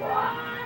Wow.